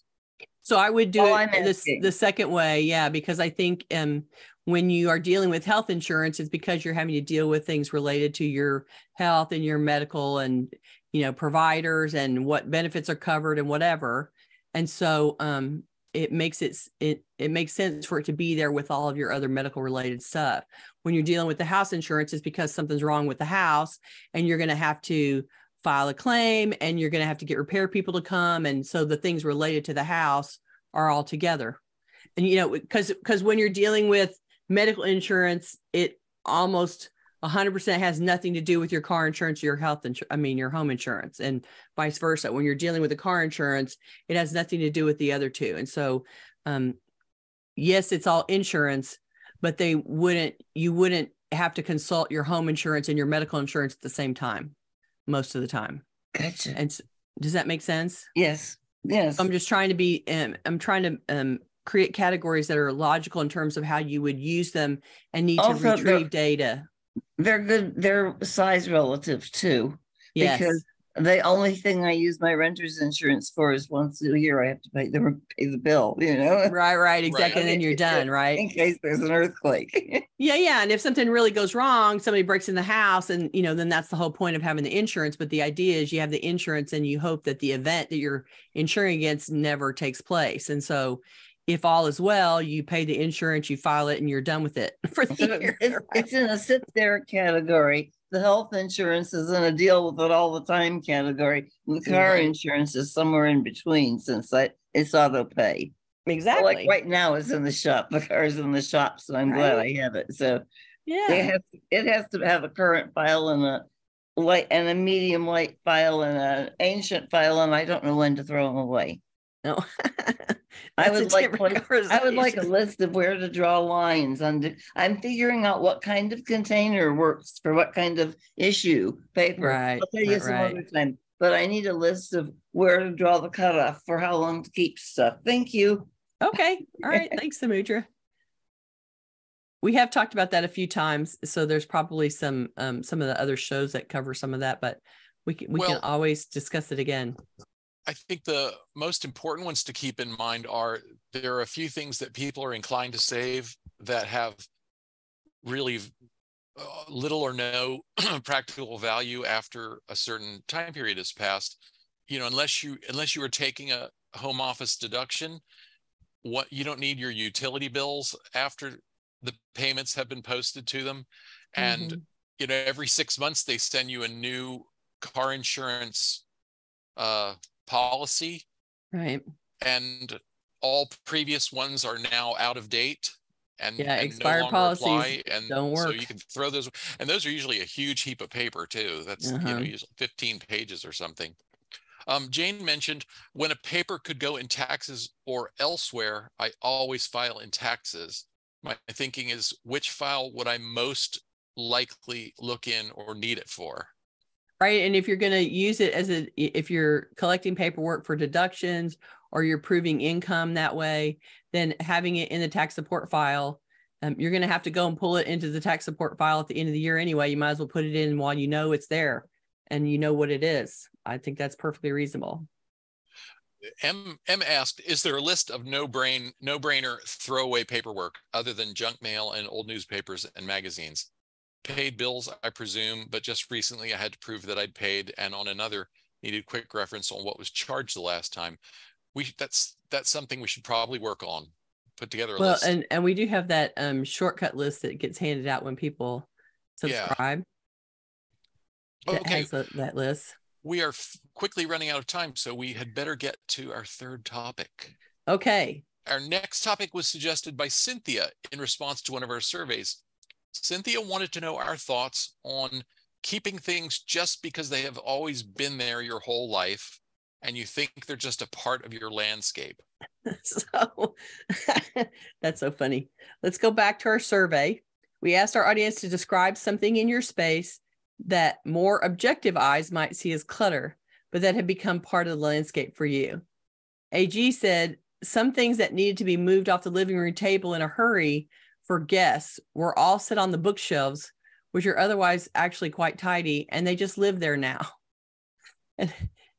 So I would do oh, it this, the second way, yeah, because I think um, when you are dealing with health insurance, it's because you're having to deal with things related to your health and your medical and you know providers and what benefits are covered and whatever. And so um, it makes it it it makes sense for it to be there with all of your other medical related stuff. When you're dealing with the house insurance, it's because something's wrong with the house and you're going to have to file a claim and you're going to have to get repair people to come and so the things related to the house are all together. And you know because because when you're dealing with medical insurance it almost 100% has nothing to do with your car insurance your health insurance i mean your home insurance and vice versa. When you're dealing with the car insurance it has nothing to do with the other two. And so um yes it's all insurance but they wouldn't you wouldn't have to consult your home insurance and your medical insurance at the same time most of the time. Gotcha. And does that make sense? Yes. Yes. I'm just trying to be. Um, I'm trying to um, create categories that are logical in terms of how you would use them and need also, to retrieve they're, data. They're good. They're size relative too. Yes. Because the only thing I use my renter's insurance for is once a year I have to pay the pay the bill, you know. [LAUGHS] Right, right, exactly. Right. And then you're done, [LAUGHS] right? In case there's an earthquake. [LAUGHS] yeah, yeah. And if something really goes wrong, somebody breaks in the house, and you know, then that's the whole point of having the insurance. But the idea is you have the insurance and you hope that the event that you're insuring against never takes place. And so if all is well, you pay the insurance, you file it, and you're done with it for the year. It's, it's in a sit there category the health insurance is in a deal with it all the time category. And the car mm-hmm. insurance is somewhere in between since I, it's auto pay. Exactly. like right now it's in the shop. The car is in the shop. So I'm right. glad I have it. So Yeah. It has, it has to have a current file and a light and a medium light file and an ancient file, and I don't know when to throw them away. No. [LAUGHS] I would like I would like a list of where to draw lines on. I'm figuring out what kind of container works for what kind of issue paper. Right, I'll tell you right, some right. other time. But I need a list of where to draw the cutoff for how long to keep stuff. Thank you. Okay. [LAUGHS] All right. Thanks, Samudra. We have talked about that a few times, so there's probably some um some of the other shows that cover some of that, but we can we can always discuss it again. I think the most important ones to keep in mind are there are a few things that people are inclined to save that have really uh, little or no [CLEARS THROAT] practical value after a certain time period has passed. You know, unless you unless you are taking a home office deduction, what you don't need your utility bills after the payments have been posted to them. And Mhm. you know, every six months they send you a new car insurance uh policy Right. and all previous ones are now out of date and, Yeah, and expired longer policies apply, and don't work. so you can throw those and those are usually a huge heap of paper too that's you Uh-huh. know usually 15 pages or something um, jane mentioned when a paper could go in taxes or elsewhere i always file in taxes my thinking is which file would i most likely look in or need it for Right. And if you're going to use it as a, if you're collecting paperwork for deductions or you're proving income that way, then having it in the tax support file, um, you're going to have to go and pull it into the tax support file at the end of the year anyway. You might as well put it in while you know it's there and you know what it is. I think that's perfectly reasonable. M M asked, is there a list of no brain, no brainer throwaway paperwork other than junk mail and old newspapers and magazines? Paid bills, I presume, but just recently I had to prove that I'd paid and on another needed quick reference on what was charged the last time. We that's that's something we should probably work on. Put together a Well, list. and, and we do have that um, shortcut list that gets handed out when people Yeah. subscribe. That Okay, a- that list. we are f- quickly running out of time, so we had better get to our third topic. Okay. Our next topic was suggested by Cynthia in response to one of our surveys. Cynthia wanted to know our thoughts on keeping things just because they have always been there your whole life and you think they're just a part of your landscape. [LAUGHS] so [LAUGHS] that's so funny. Let's go back to our survey. We asked our audience to describe something in your space that more objective eyes might see as clutter, but that had become part of the landscape for you. AG said some things that needed to be moved off the living room table in a hurry for guests were all set on the bookshelves, which are otherwise actually quite tidy, and they just live there now. [LAUGHS] And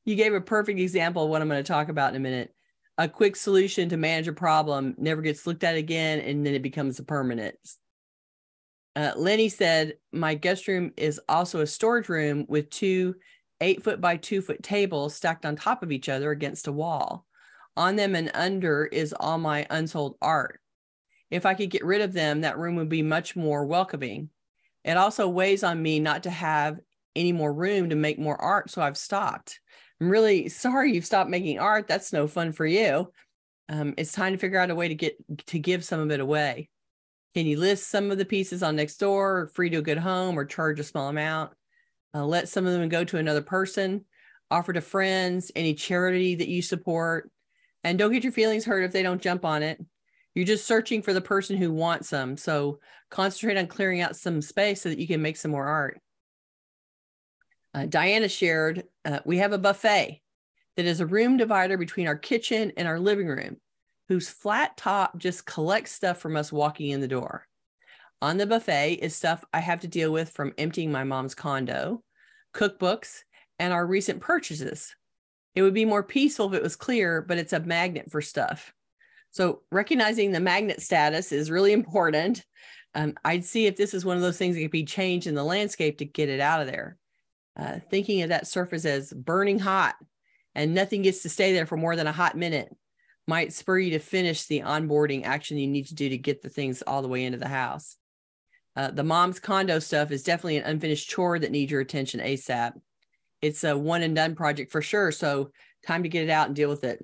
you gave a perfect example of what I'm going to talk about in a minute a quick solution to manage a problem never gets looked at again and then it becomes a permanent. Uh, Lenny said, My guest room is also a storage room with two eight foot by two foot tables stacked on top of each other against a wall. On them and under is all my unsold art. If I could get rid of them, that room would be much more welcoming. It also weighs on me not to have any more room to make more art, so I've stopped. I'm really sorry you've stopped making art. That's no fun for you. Um, it's time to figure out a way to get to give some of it away. Can you list some of the pieces on Nextdoor, free to a good home, or charge a small amount? Uh, let some of them go to another person. Offer to friends, any charity that you support, and don't get your feelings hurt if they don't jump on it. You're just searching for the person who wants some. So concentrate on clearing out some space so that you can make some more art. Uh, Diana shared, uh, we have a buffet that is a room divider between our kitchen and our living room, whose flat top just collects stuff from us walking in the door. On the buffet is stuff I have to deal with from emptying my mom's condo, cookbooks, and our recent purchases. It would be more peaceful if it was clear, but it's a magnet for stuff. So recognizing the magnet status is really important. Um, I'd see if this is one of those things that could be changed in the landscape to get it out of there. Uh, thinking of that surface as burning hot and nothing gets to stay there for more than a hot minute might spur you to finish the onboarding action you need to do to get the things all the way into the house. Uh, the mom's condo stuff is definitely an unfinished chore that needs your attention ASAP. It's a one and done project for sure. So, time to get it out and deal with it.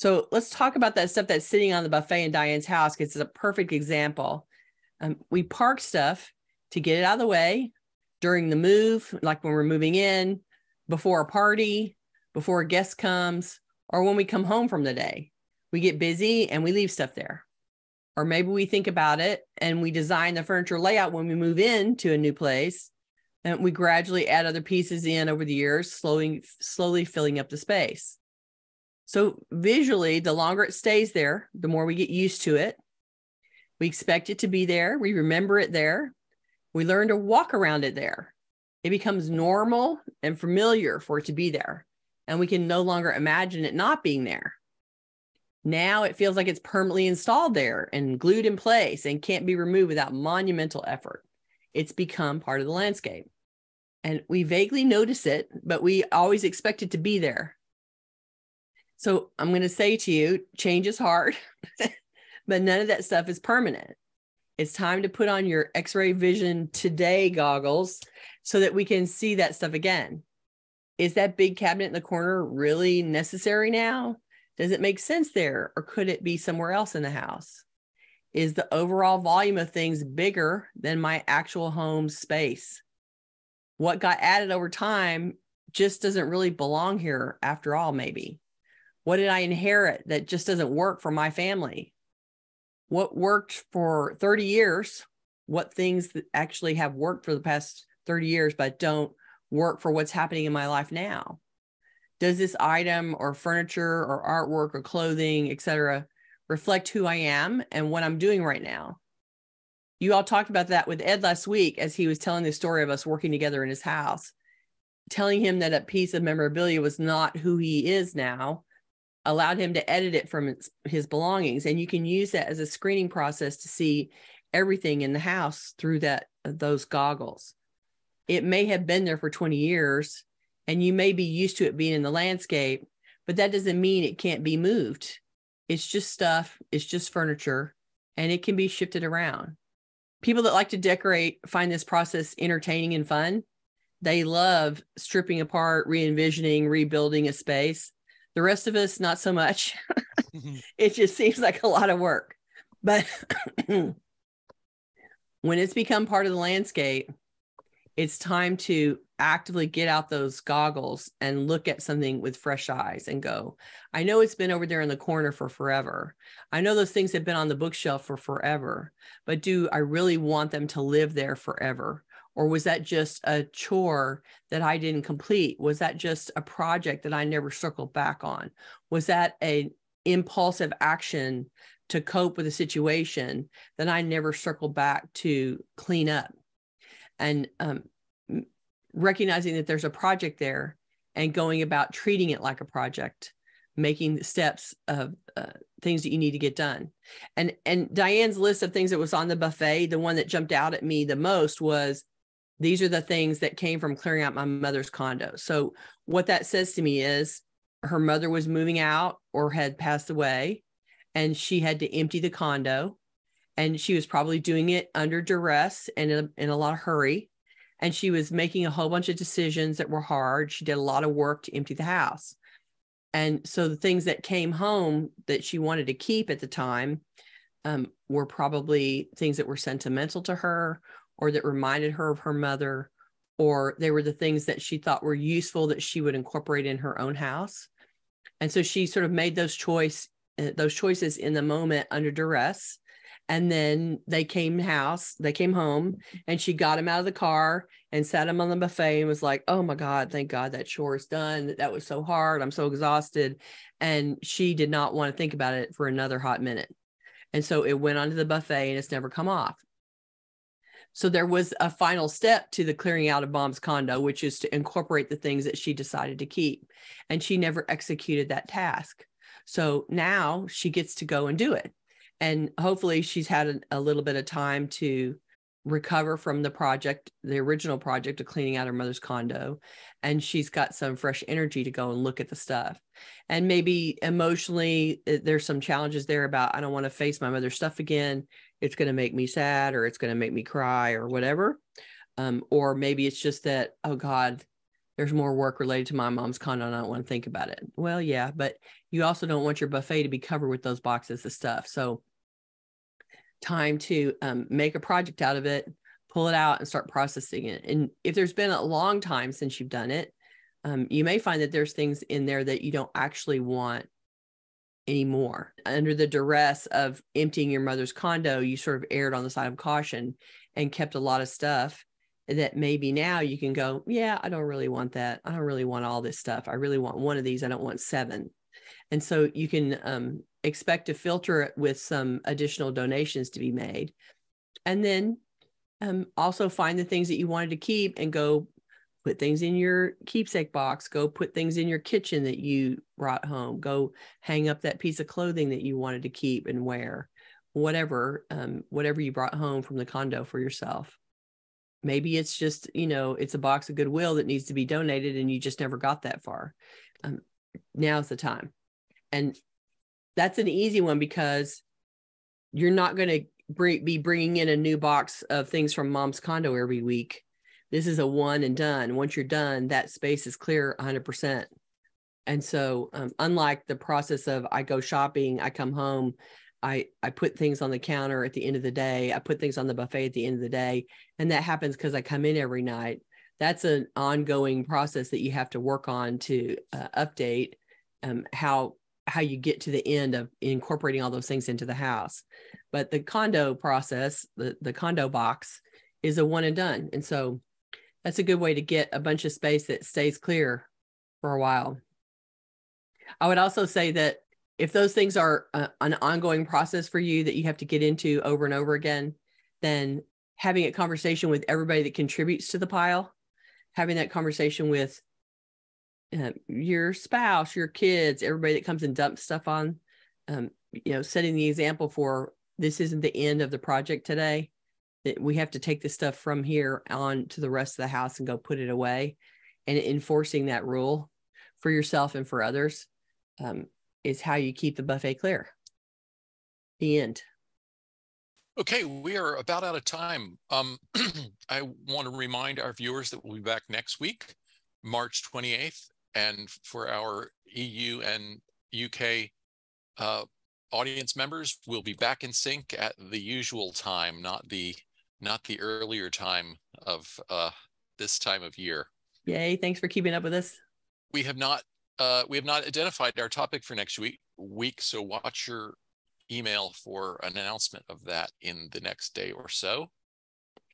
So, let's talk about that stuff that's sitting on the buffet in Diane's house because it's a perfect example. Um, we park stuff to get it out of the way during the move, like when we're moving in, before a party, before a guest comes, or when we come home from the day. We get busy and we leave stuff there. Or maybe we think about it and we design the furniture layout when we move in to a new place. And we gradually add other pieces in over the years, slowly, slowly filling up the space. So visually, the longer it stays there, the more we get used to it. We expect it to be there. We remember it there. We learn to walk around it there. It becomes normal and familiar for it to be there. And we can no longer imagine it not being there. Now it feels like it's permanently installed there and glued in place and can't be removed without monumental effort. It's become part of the landscape. And we vaguely notice it, but we always expect it to be there. So I'm going to say to you change is hard, [LAUGHS] but none of that stuff is permanent. It's time to put on your x ray vision today goggles so that we can see that stuff again. Is that big cabinet in the corner really necessary now? Does it make sense there, or could it be somewhere else in the house? Is the overall volume of things bigger than my actual home space? What got added over time just doesn't really belong here after all, maybe. What did I inherit that just doesn't work for my family? What worked for 30 years? What things that actually have worked for the past 30 years, but don't work for what's happening in my life now? does this item or furniture or artwork or clothing, etc., reflect who I am and what I'm doing right now? You all talked about that with Ed last week as he was telling the story of us working together in his house, telling him that a piece of memorabilia was not who he is now, allowed him to edit it from his belongings. And you can use that as a screening process to see everything in the house through that those goggles. It may have been there for 20 years and you may be used to it being in the landscape, but that doesn't mean it can't be moved. It's just stuff, it's just furniture, and it can be shifted around. People that like to decorate find this process entertaining and fun. They love stripping apart, re envisioning, rebuilding a space. The rest of us, not so much. Mm-hmm. [LAUGHS] it just seems like a lot of work. But [CLEARS THROAT] when it's become part of the landscape, it's time to actively get out those goggles and look at something with fresh eyes and go, I know it's been over there in the corner for forever. I know those things have been on the bookshelf for forever, but do I really want them to live there forever? Or was that just a chore that I didn't complete? Was that just a project that I never circled back on? Was that an impulsive action to cope with a situation that I never circled back to clean up? and um, recognizing that there's a project there and going about treating it like a project making the steps of uh, things that you need to get done and and diane's list of things that was on the buffet the one that jumped out at me the most was these are the things that came from clearing out my mother's condo. So what that says to me is her mother was moving out or had passed away and she had to empty the condo and she was probably doing it under duress and in a, in a lot of hurry and she was making a whole bunch of decisions that were hard. She did a lot of work to empty the house. And so the things that came home that she wanted to keep at the time um, were probably things that were sentimental to her or that reminded her of her mother or they were the things that she thought were useful that she would incorporate in her own house. And so she sort of made those choice uh, those choices in the moment under duress. And then they came house they came home and she got him out of the car and sat him on the buffet and was like oh my god thank god that chore is done. That was so hard. I'm so exhausted. And she did not want to think about it for another hot minute. And so it went onto the buffet and it's never come off so there was a final step to the clearing out of mom's condo which is to incorporate the things that she decided to keep and she never executed that task. So now she gets to go and do it. And hopefully she's had a, a, little bit of time to recover from the project the original project of cleaning out her mother's condo. And she's got some fresh energy to go and look at the stuff. And maybe emotionally eh, there's some challenges there about i don't want to face my mother's stuff again it's going to make me sad or it's going to make me cry or whatever. Um, or maybe it's just that oh god there's more work related to my mom's condo and i don't want to think about it. Well yeah but you also don't want your buffet to be covered with those boxes of stuff. So time to um, make a project out of it, pull it out, and start processing it. And if there's been a long time since you've done it, um, you may find that there's things in there that you don't actually want anymore. Under the duress of emptying your mother's condo, you sort of erred on the side of caution and kept a lot of stuff that maybe now you can go, yeah, I don't really want that. I don't really want all this stuff. I really want one of these. I don't want seven. And so you can um, expect to filter it with some additional donations to be made. And then um, also find the things that you wanted to keep and go put things in your keepsake box go put things in your kitchen that you brought home go hang up that piece of clothing that you wanted to keep and wear whatever um, whatever you brought home from the condo for yourself. Maybe it's just you know it's a box of goodwill that needs to be donated and you just never got that far. Um, now's the time. And that's an easy one because you're not going to be bringing in a new box of things from mom's condo every week this is a one and done. Once you're done, that space is clear 100%. And so, um, unlike the process of I go shopping, I come home, I I put things on the counter at the end of the day, I put things on the buffet at the end of the day, and that happens because I come in every night. That's an ongoing process that you have to work on to uh, update um, how how you get to the end of incorporating all those things into the house. But the condo process, the the condo box, is a one and done, and so that's a good way to get a bunch of space that stays clear for a while. I would also say that if those things are a, an ongoing process for you that you have to get into over and over again, then having a conversation with everybody that contributes to the pile, having that conversation with uh, your spouse, your kids, everybody that comes and dumps stuff on, um, you know, setting the example for this isn't the end of the project today that we have to take this stuff from here on to the rest of the house and go put it away. And enforcing that rule for yourself and for others um, is how you keep the buffet clear. The end. Okay we are about out of time. Um, [CLEARS THROAT] i want to remind our viewers that we'll be back next week march 28th and for our eu and uk uh, audience members we'll be back in sync at the usual time not the not the earlier time of uh, this time of year. Yay! Thanks for keeping up with us. We have not uh, we have not identified our topic for next week. Week, so watch your email for an announcement of that in the next day or so.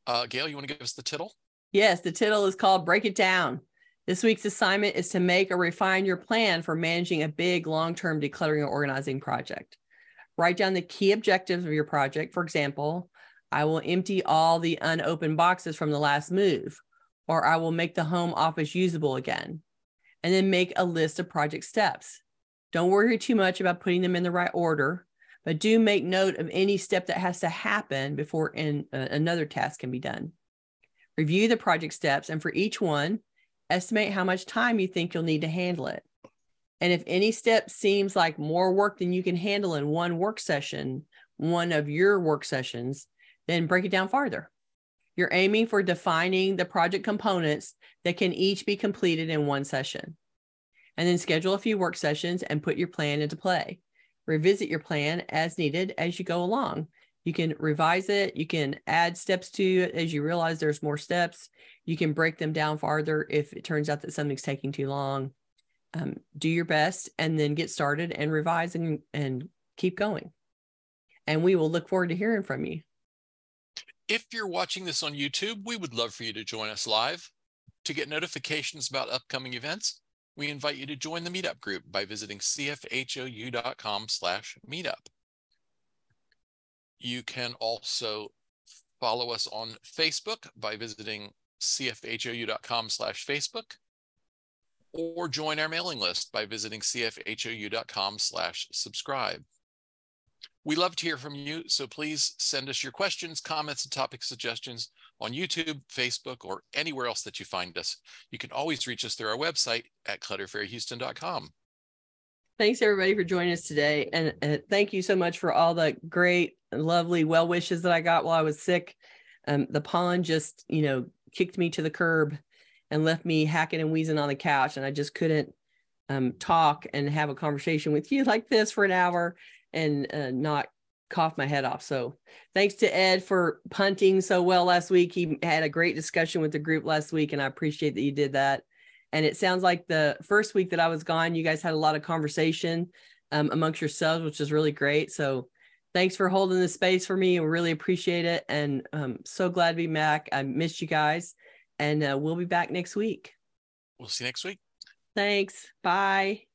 Uh, Gayle, you want to give us the title? Yes, the title is called "Break It Down." This week's assignment is to make or refine your plan for managing a big long-term decluttering or organizing project. Write down the key objectives of your project. For example, I will empty all the unopened boxes from the last move, or I will make the home office usable again. And then make a list of project steps. Don't worry too much about putting them in the right order, but do make note of any step that has to happen before in, uh, another task can be done. Review the project steps, and for each one, estimate how much time you think you'll need to handle it. And if any step seems like more work than you can handle in one work session, one of your work sessions, then break it down farther. You're aiming for defining the project components that can each be completed in one session. And then schedule a few work sessions and put your plan into play. Revisit your plan as needed as you go along. You can revise it, you can add steps to it as you realize there's more steps. You can break them down farther if it turns out that something's taking too long. Um, do your best and then get started and revise and, and keep going. And we will look forward to hearing from you. If you're watching this on YouTube, we would love for you to join us live. To get notifications about upcoming events, we invite you to join the meetup group by visiting cfhou.com slash meetup. You can also follow us on Facebook by visiting cfhou.com slash Facebook or join our mailing list by visiting cfhou.com slash subscribe. We love to hear from you, so please send us your questions, comments, and topic suggestions on YouTube, Facebook, or anywhere else that you find us. You can always reach us through our website at clutterfairyhouston.com. Thanks everybody for joining us today, and thank you so much for all the great, lovely well wishes that I got while I was sick. Um, the pollen just, you know, kicked me to the curb and left me hacking and wheezing on the couch, and I just couldn't um, talk and have a conversation with you [LAUGHS] like this for an hour and uh, not cough my head off. So thanks to Ed for punting so well last week. He had a great discussion with the group last week, and I appreciate that you did that. And it sounds like the first week that I was gone, you guys had a lot of conversation um, amongst yourselves, which is really great. So thanks for holding the space for me. We really appreciate it. And I'm um, so glad to be back. I missed you guys. And uh, we'll be back next week. We'll see you next week. Thanks. Bye.